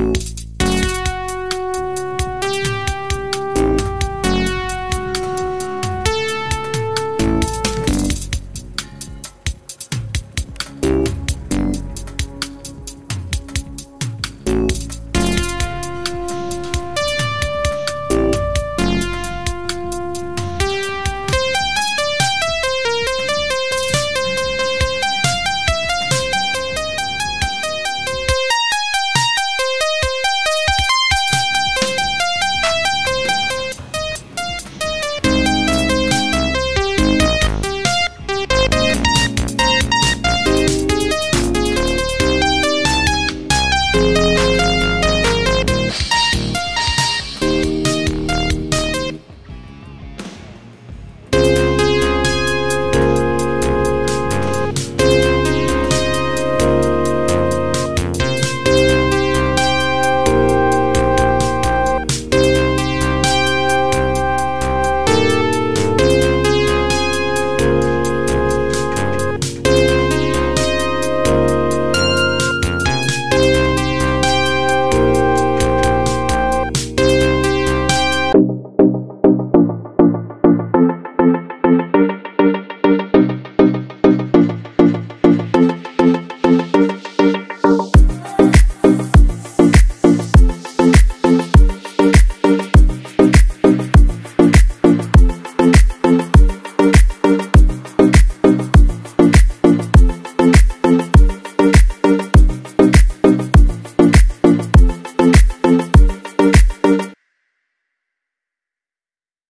Bye.